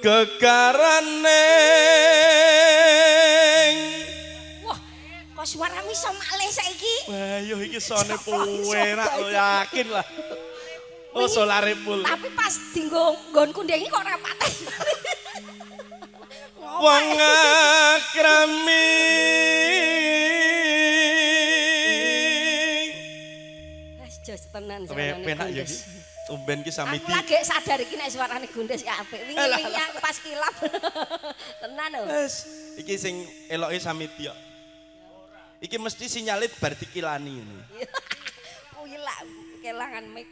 gegarane Wah, kok suaramu iso malih saiki? Wah, yo iki sone penak lo yakin lah. Oh, solare pul. Tapi pas dinggo nggonku ndengi kok ora patah. Wong akrami. Wes jos tenan Penak suarane yo iki. Tumben ki sami Aku di. lagi sadar iki nek suarane Gundes ya apik. Alah, Wingi-wingi aku pas kilap. tenan lho. Wes, iki sing eloke sami di. Iki mesti sinyalit bar dikilani ini. Kuwi lah kelangan mic.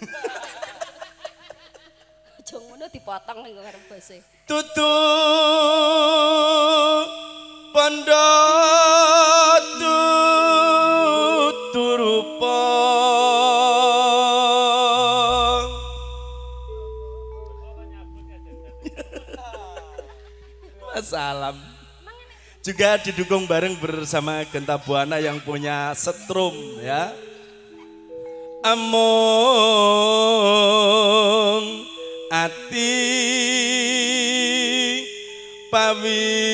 Aja ngono dipotong ning karo bose. Tutu pondo Juga didukung bareng bersama Genta Buana yang punya setrum ya. Among ati pawi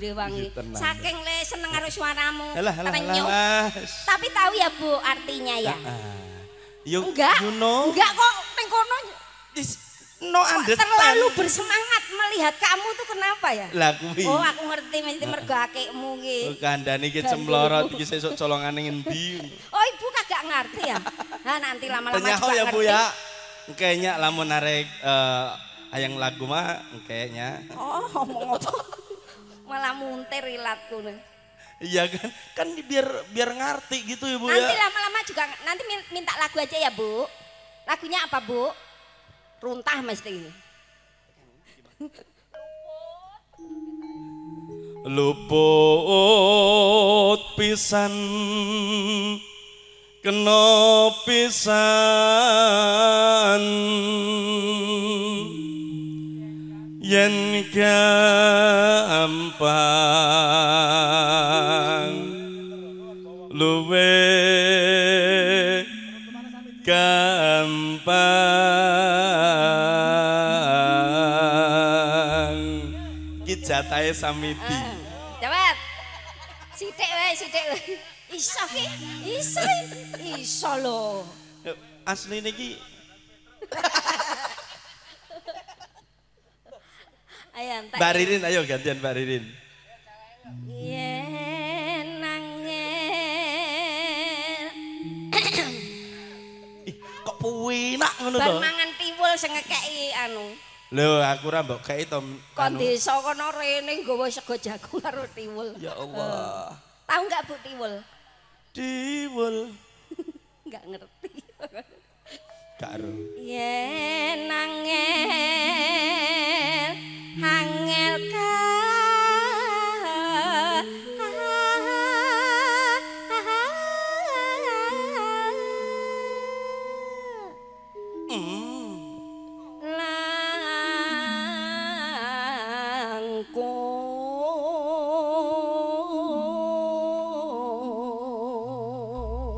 panas-panas direwangi. Iya. Saking le seneng karo suaramu. Alah alah alah. Tapi tahu ya Bu artinya ya? You, Enggak. you know, Enggak kok ning kono no understand. terlalu bersemangat melihat kamu tuh kenapa ya? Lah kuwi. Oh, aku ngerti mesti mergo akekmu ki. Kandhane iki cemlorot iki sesuk colongane ngendi. Oh, Ibu kagak ngerti ya? Nah, nanti lama-lama juga ya Bu ngerti. ya. Kayaknya lamun narek eh, ayang lagu mah kayaknya. Oh, ngomong apa? Malah muntir ilatku nih. Iya kan? Kan biar biar ngerti gitu ya Bu Nanti ya. lama-lama juga nanti min- minta lagu aja ya, Bu. Lagunya apa, Bu? Runtah mesti. Luput pisan kena pisan yen gampang luwe gampang iki jatahe samiti Cepet. Sithik wae, sithik wae. Iso ki? Iso. Iso lho. asli niki Ayo entek. Mbak Ririn ayo gantian Mbak Ririn Yen nangel. Ih, kok puinak ngono Bar to mangan tiwul sing ngekeki anu. lho aku ra mbok kei to Kon desa kono rene nggawa sego jagung karo tiwul. ya Allah Tahu enggak Bu tiwul? diwul Enggak ngerti. karo Yen angel angel ka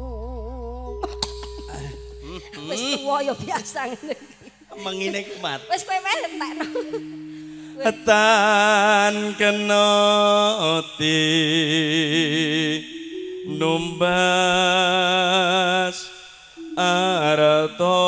Langkung Wis tuwa ya biasa ngene mengine kumat Wis kowe wae entekno. tan kena ati numbas arto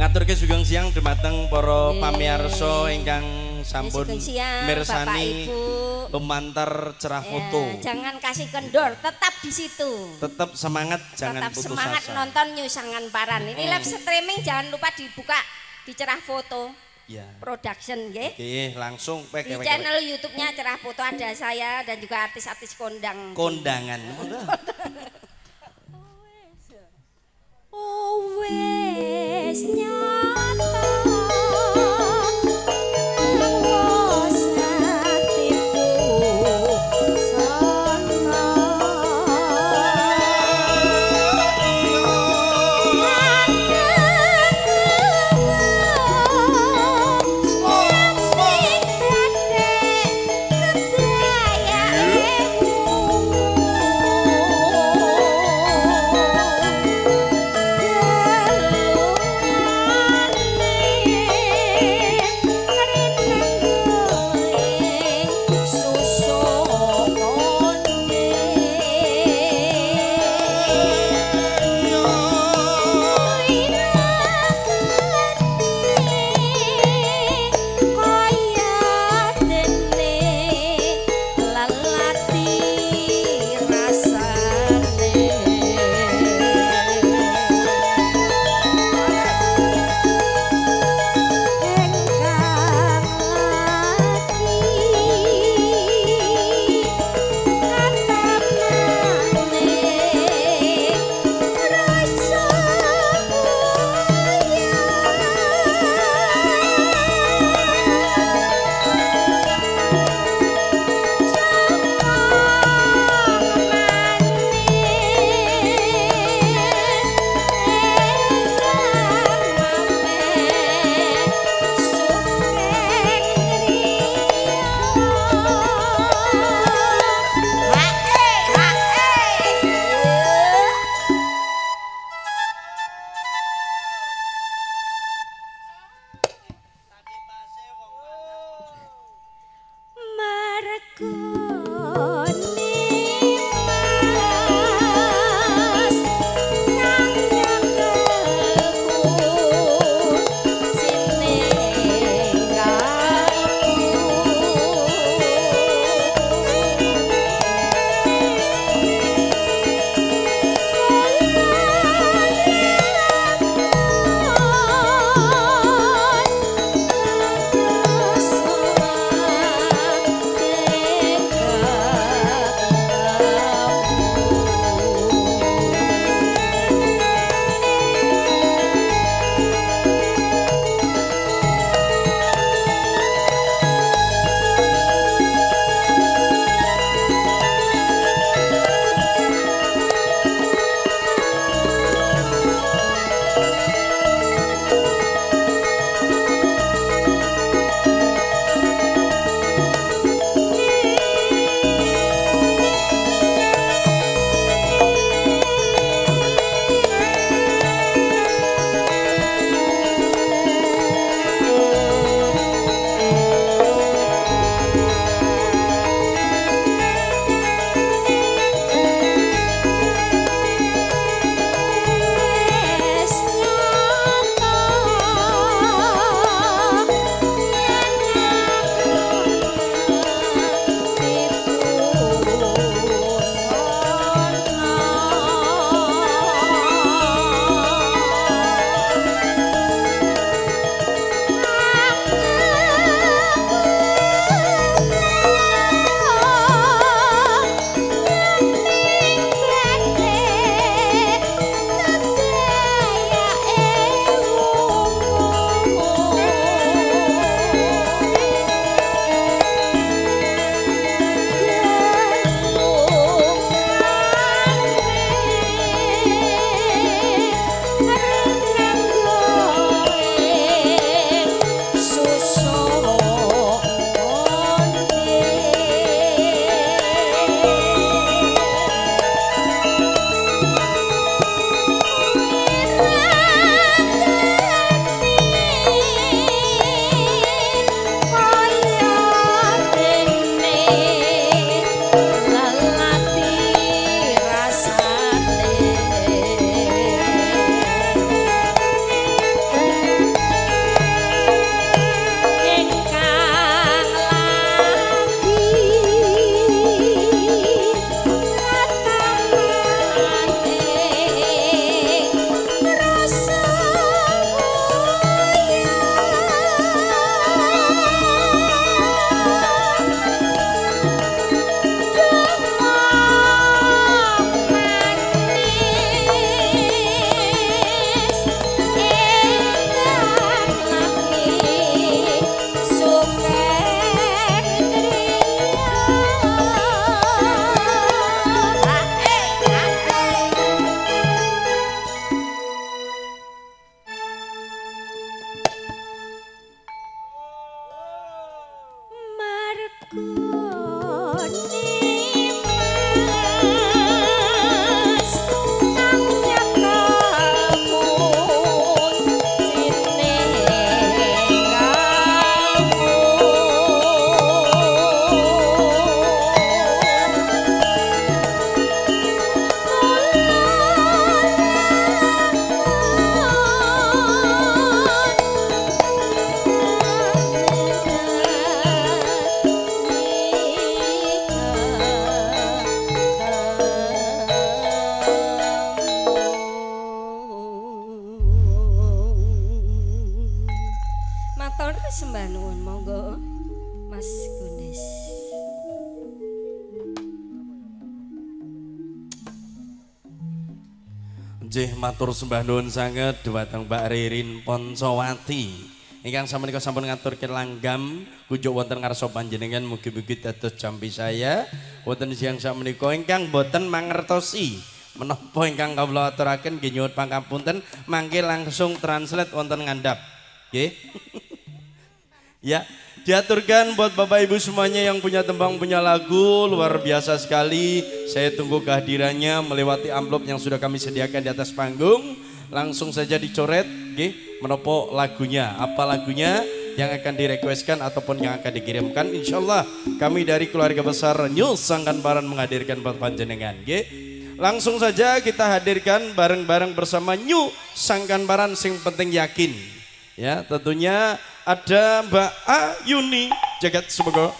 ngaturke sugeng siang dumateng para pamirsa ingkang sampun siang, Ibu. lumantar cerah Ya, foto. jangan kasih kendor, tetap di situ. Tetap semangat, jangan tetap putus semangat asa. nonton Nyusangan Paran. Ini live streaming jangan lupa dibuka di Cerah Foto Ya. Production nggih. Oke, langsung Di pek pek- channel YouTube-nya Cerah Foto ada saya dan juga artis-artis kondang. kondangan. Oh wes nyata Nggih matur sembah nuwun sanget dhumateng Mbak Ririn Poncowati. Ingkang samenika sampun ngaturke langgam kunjuk wonten ngarsa panjenengan mugi-mugi dados jampi saya wonten siang samenika ingkang boten mangertosi menapa ingkang kawula aturaken nggih nyuwun pangapunten mangke langsung translate wonten ngandhap. Nggih. ya, diaturkan buat Bapak Ibu semuanya yang punya tembang punya lagu luar biasa sekali. Saya tunggu kehadirannya melewati amplop yang sudah kami sediakan di atas panggung. Langsung saja dicoret, nggih, menopo lagunya. Apa lagunya yang akan direquestkan ataupun yang akan dikirimkan. Insya Allah kami dari keluarga besar New Sangkan Baran menghadirkan buat panjenengan. Nggih. Langsung saja kita hadirkan bareng-bareng bersama New Sangkan Baran sing penting yakin. Ya, tentunya ada Mbak Ayuni Jagat Semoga.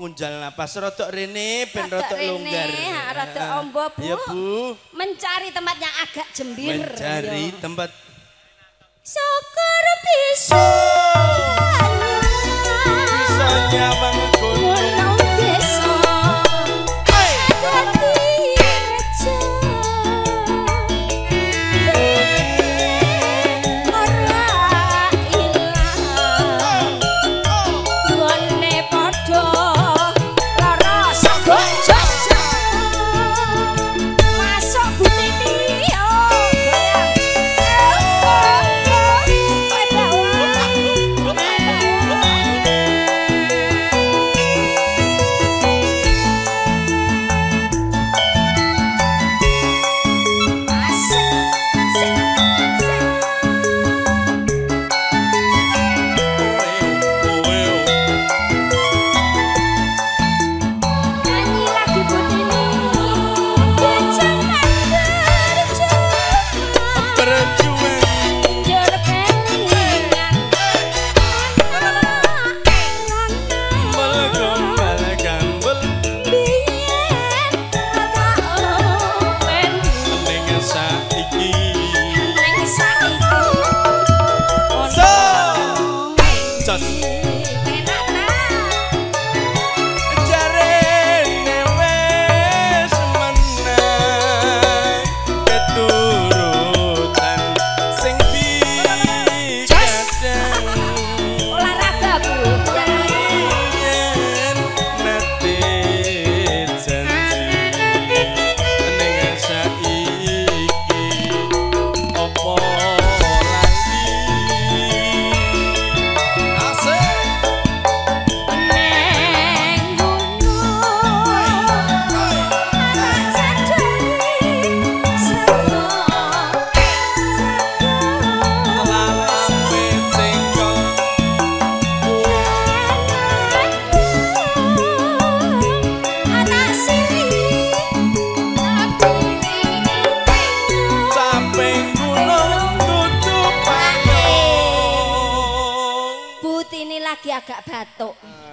Ngunjal napas rotok rene ben rotok longgar. ha, rodok ombo, Bu. Ya Bu. Mencari tempat yang agak jembir. Mencari Yo. tempat Syukur bisa. bisa nyamang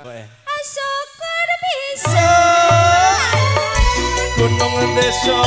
pokoke. Syukur bisa gunung desa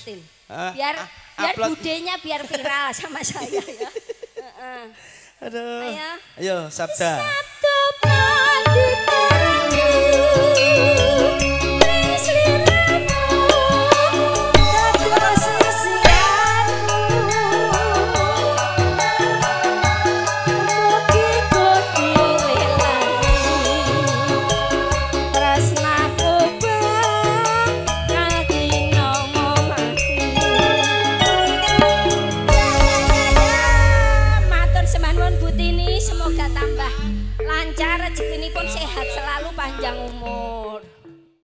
detail. Ah, biar uh, biar budenya biar viral sama saya ya. Uh, uh. Aduh. Ayo. Ayo sabda. Sabda.